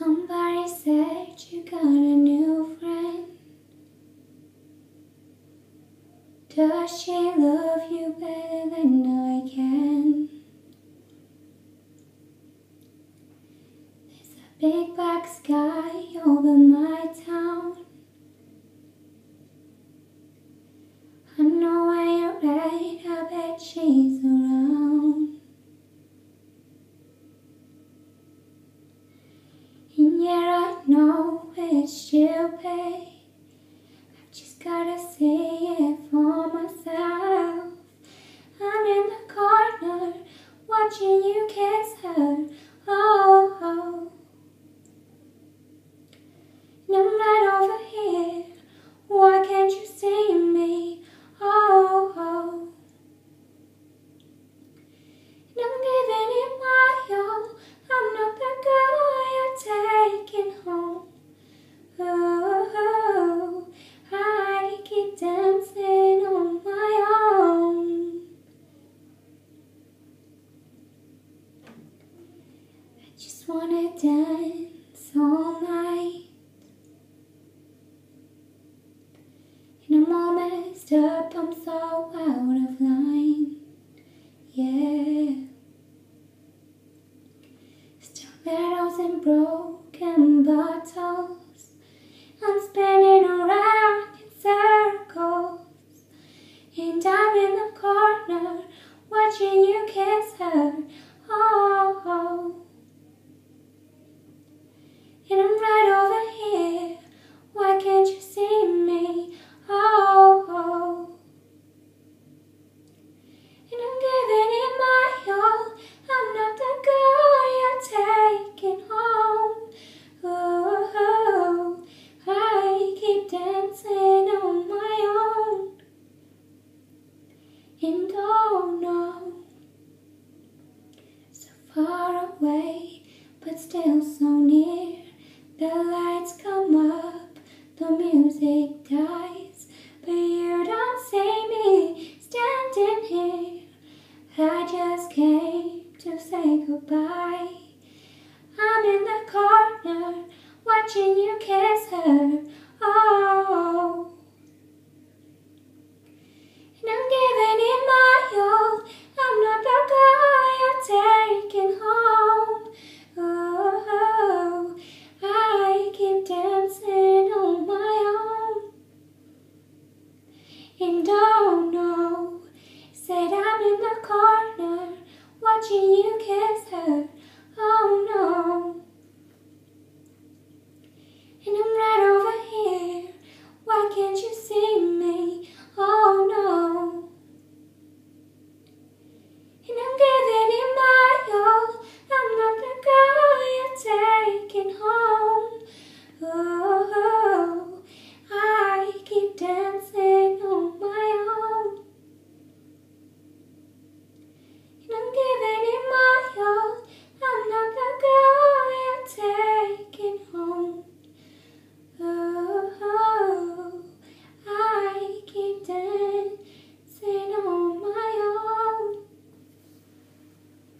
Somebody said you got a new friend. Does she love you better than I can? There's a big black sky over my town. Know it's still pay. I've just gotta see it for myself. I'm in the corner watching you kiss her. Oh, oh. And I'm right over here. Why can't you see me? Oh, oh. And I'm giving it my all. I'm not the girl you're taking home. I'm so out of line. Yeah. Still Stilettos and broken bottles. Away, but still so near. The lights come up, the music dies, but you don't see me standing here. I just came to say goodbye. I'm in the corner watching you kiss